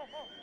好好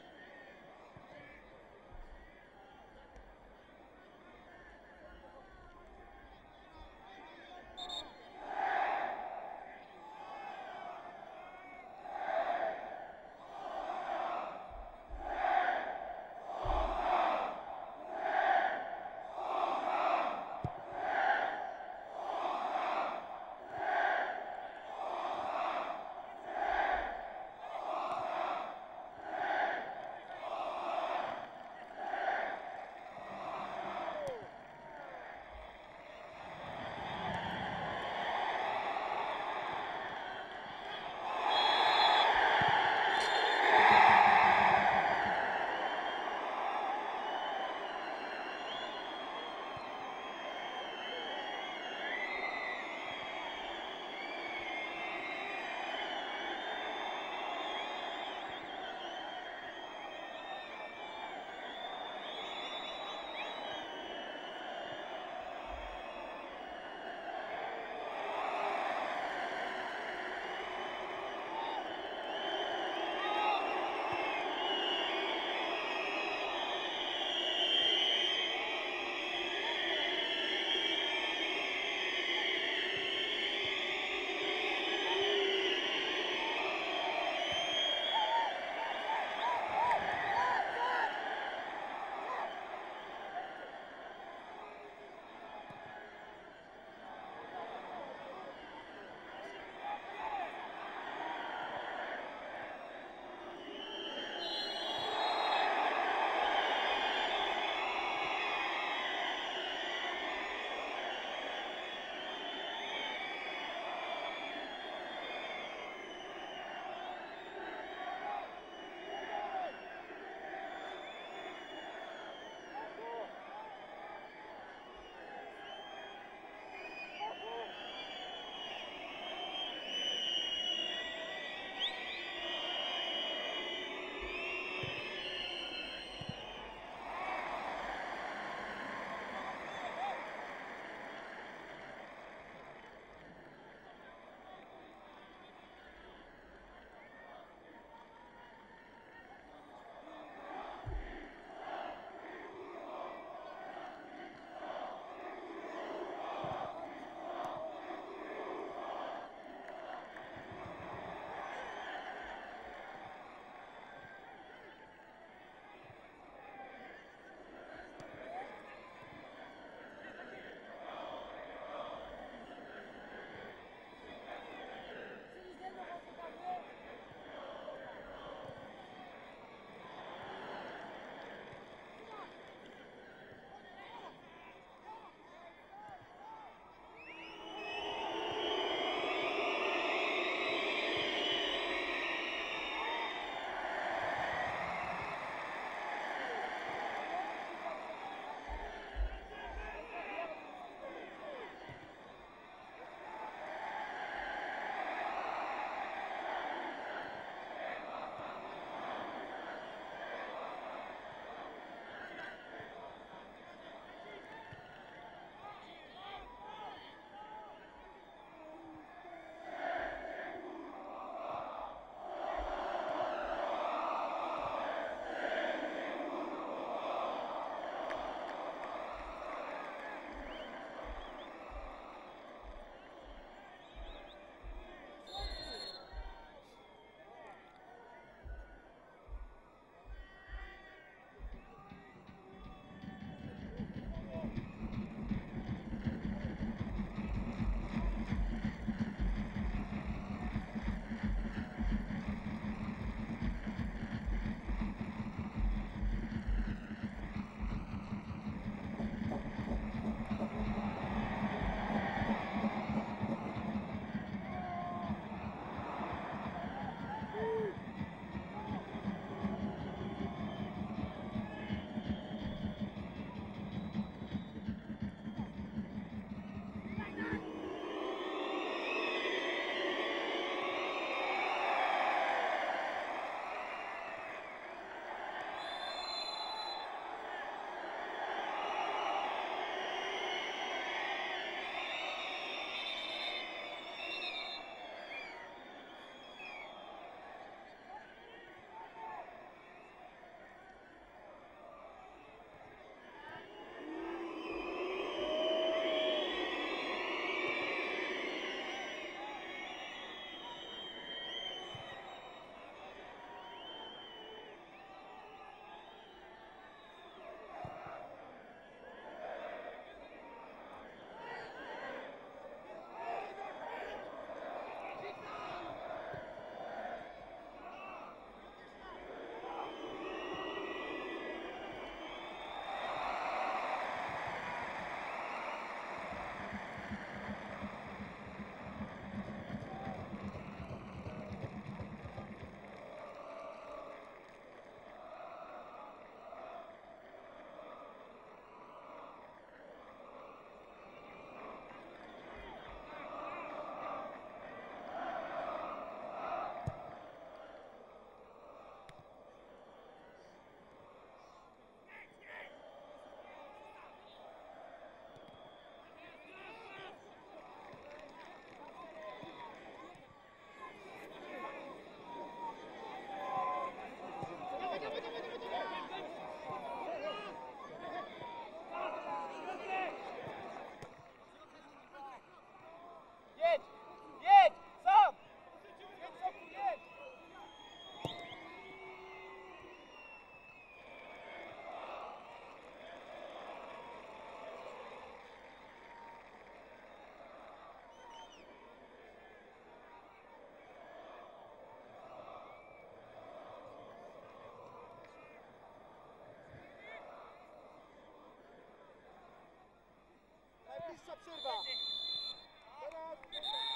Najbliższa przerwa. Get up.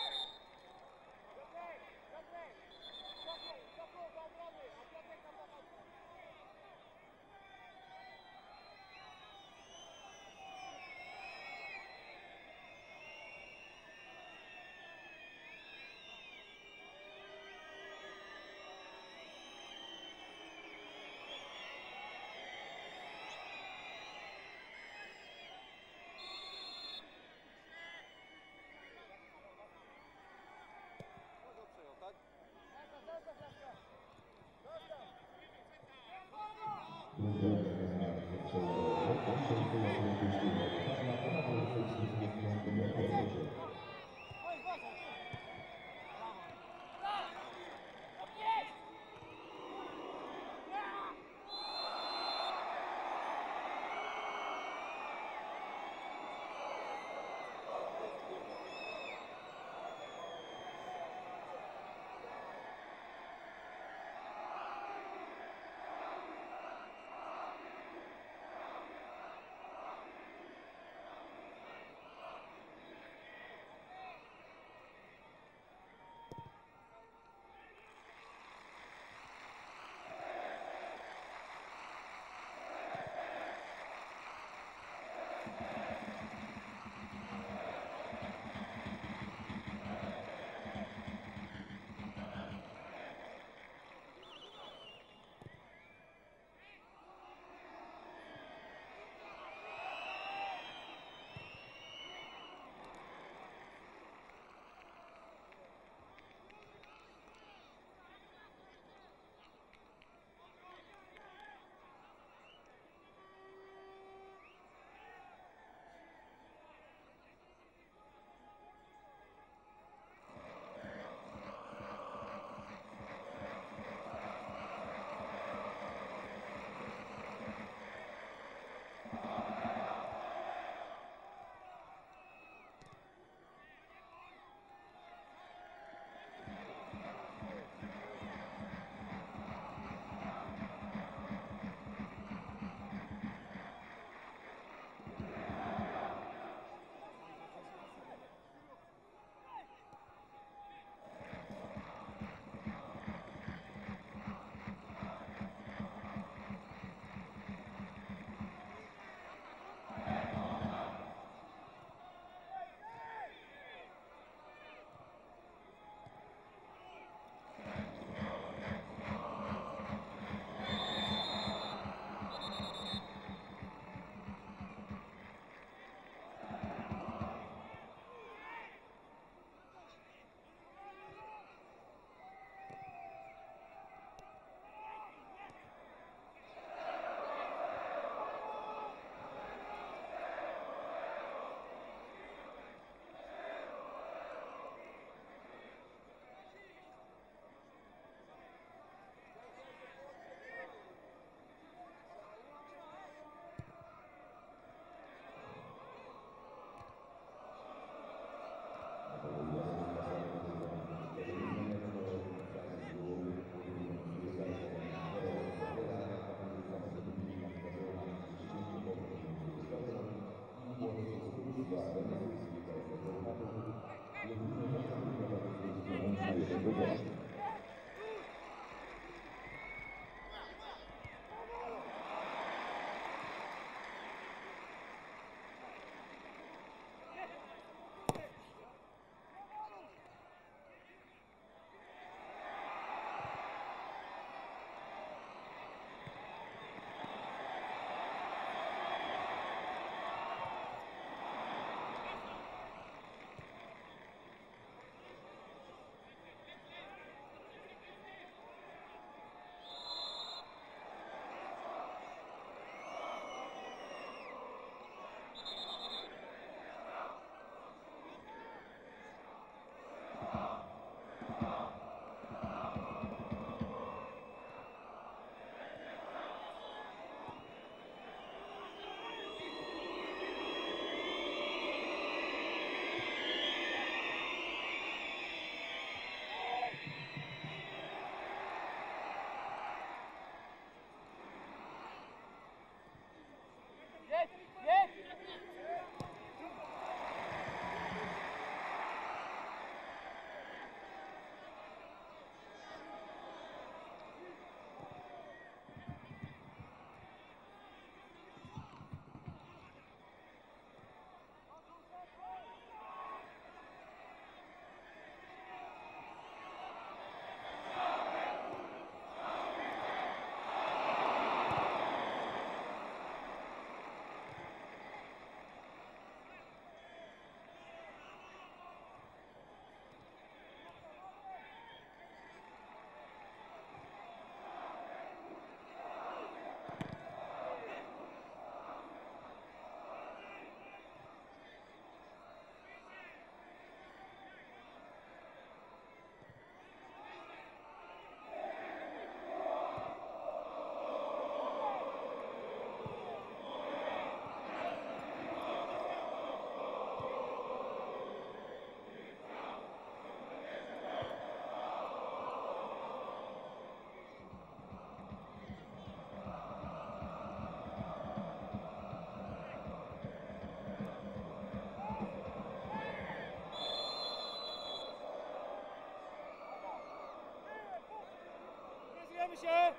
um 行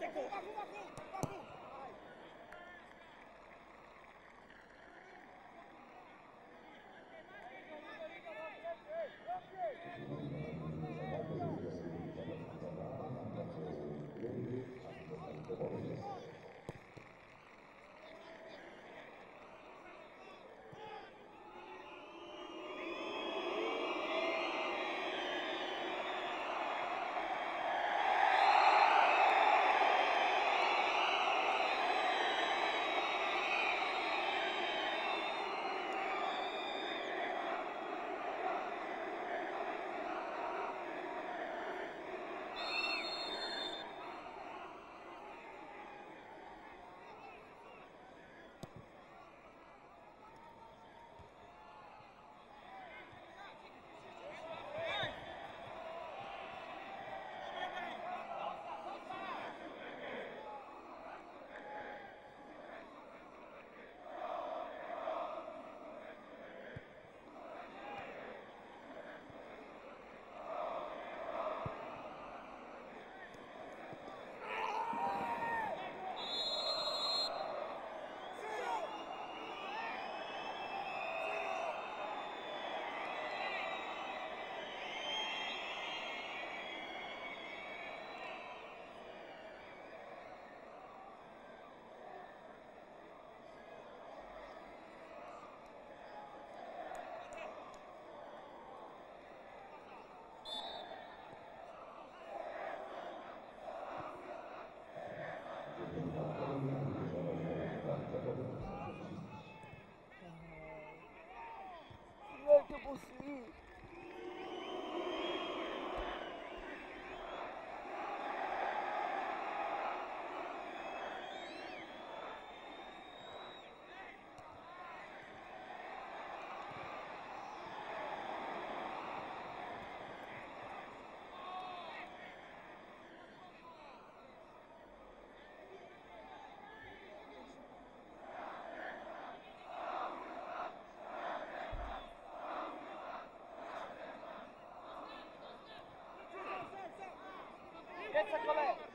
Tactical! 不行 Piazza Colè.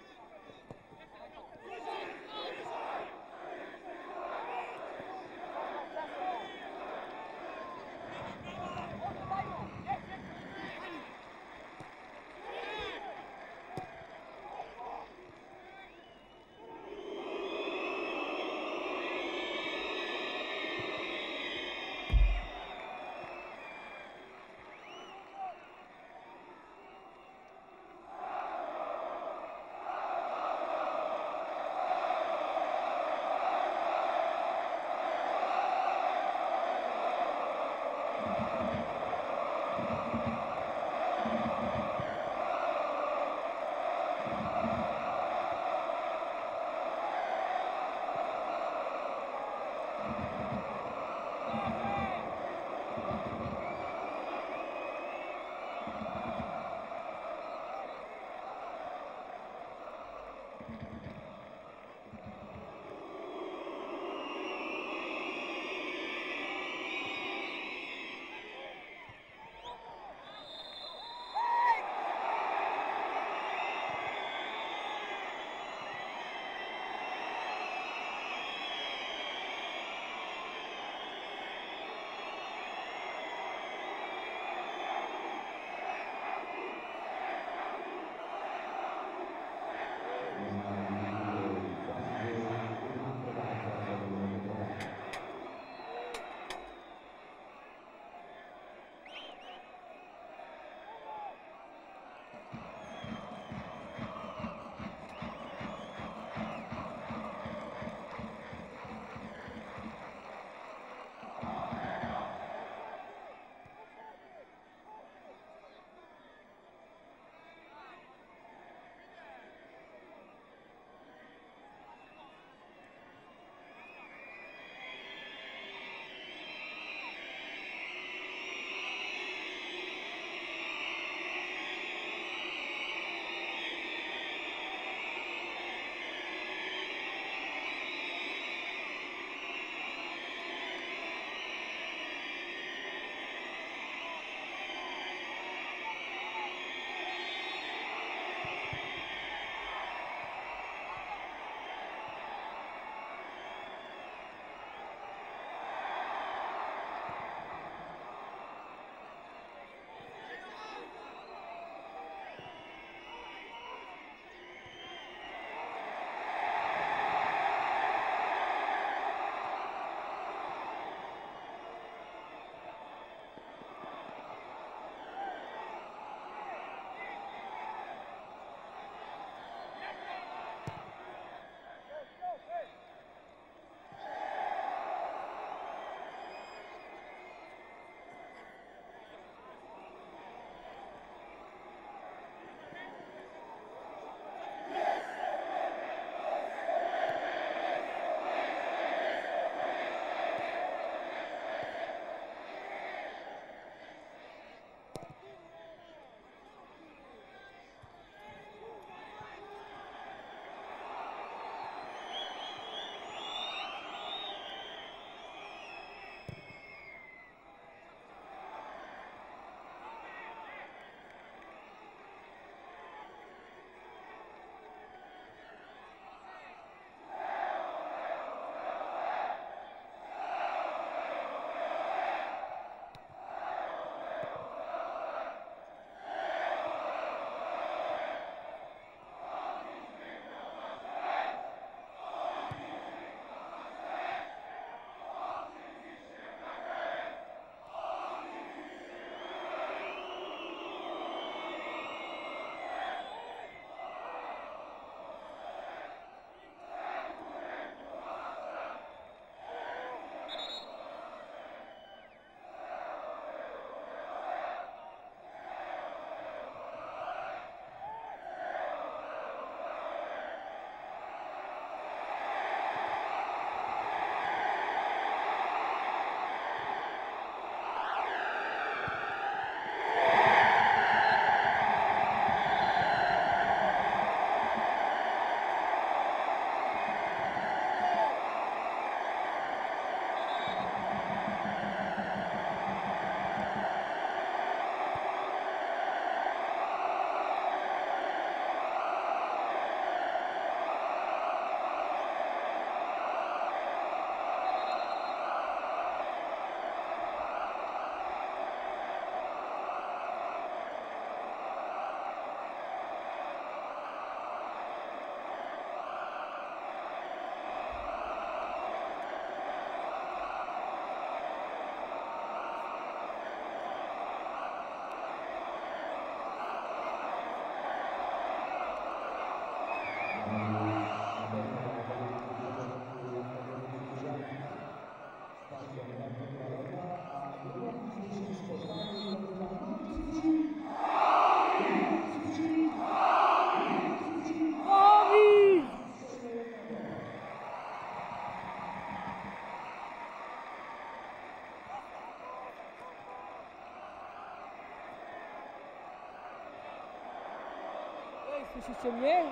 Francis Samuel.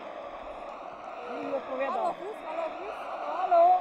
Halo,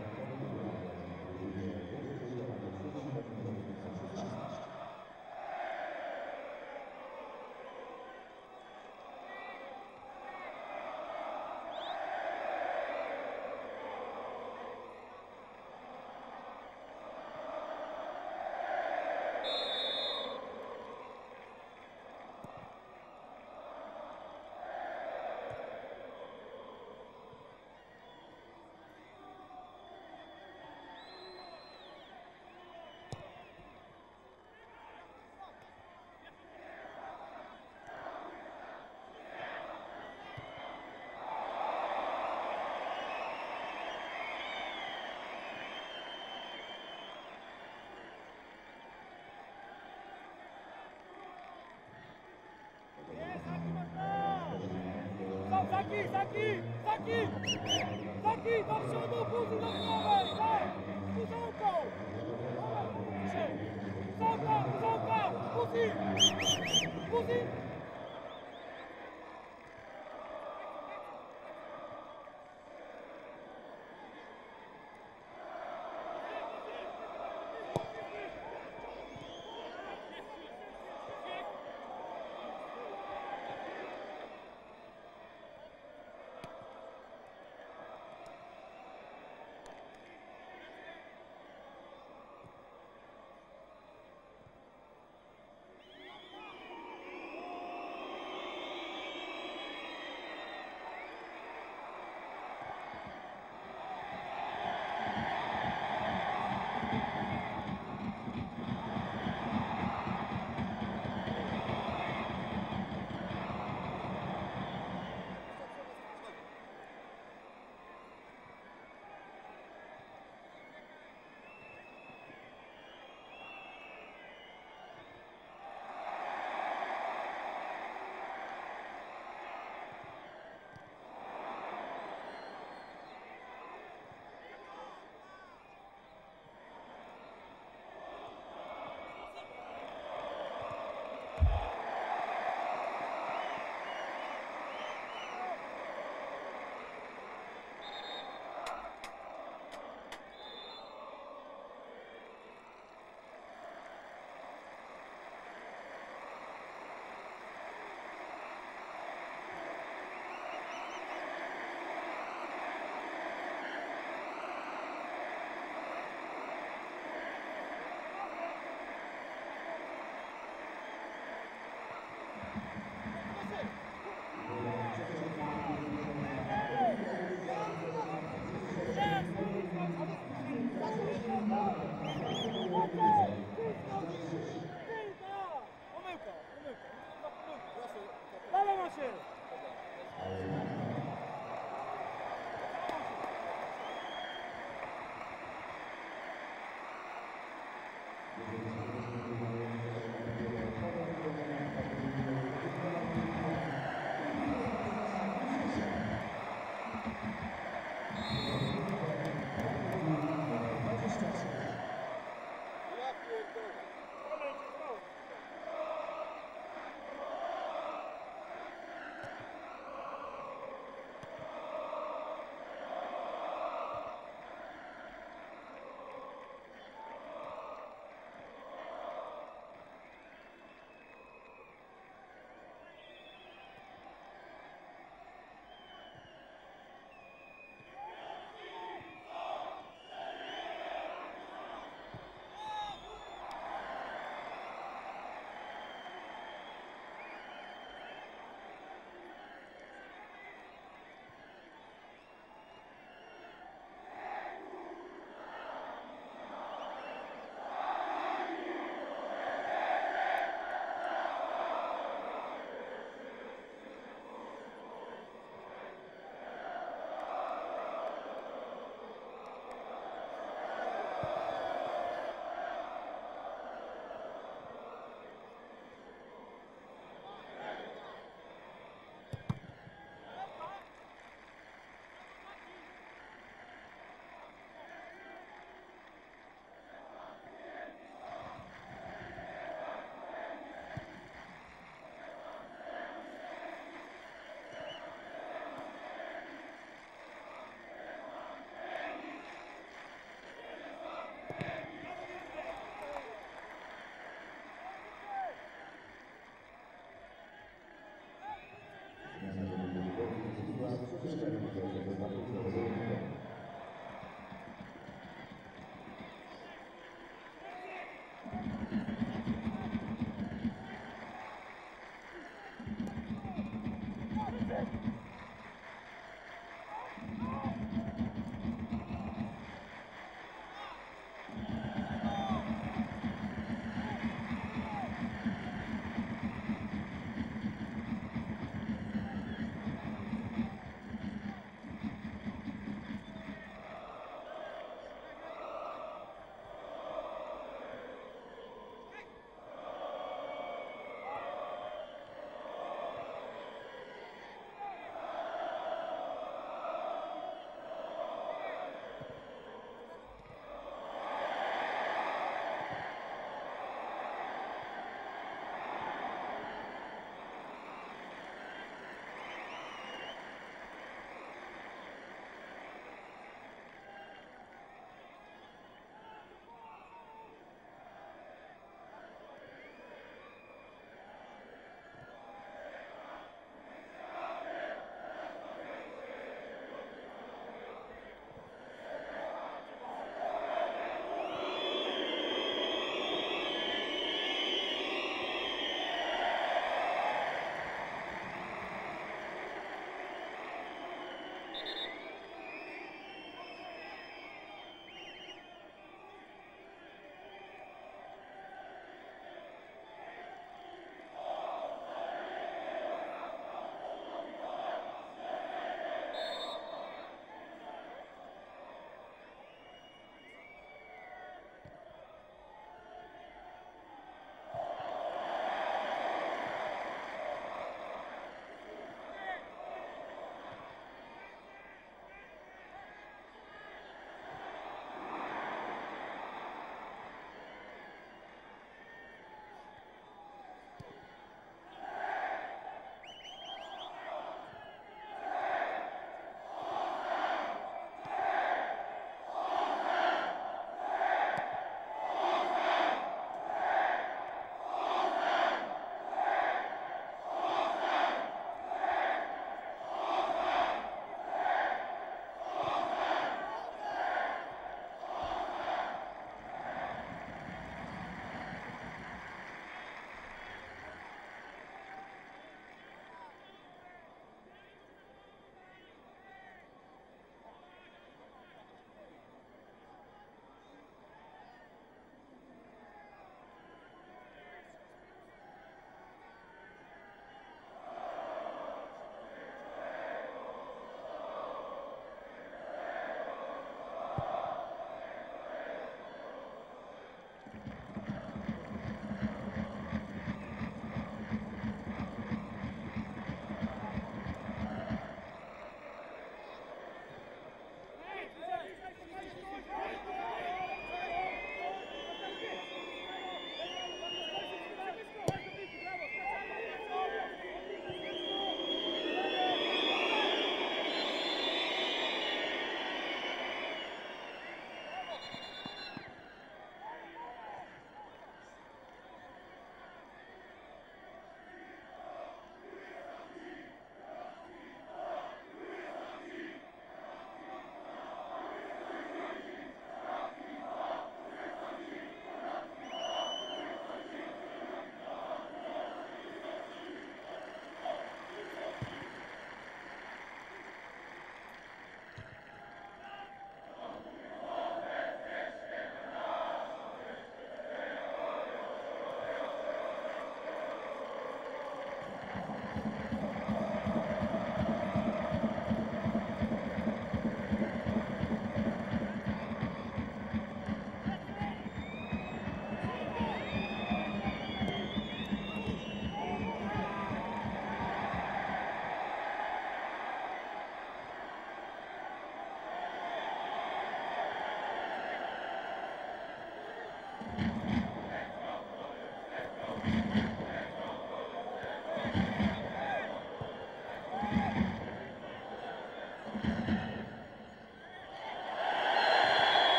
Zaki, Zaki, taki, do przodu, buzy do prawej, tak! Buzołką! Buzołka, buzołka, buzy! Buzy!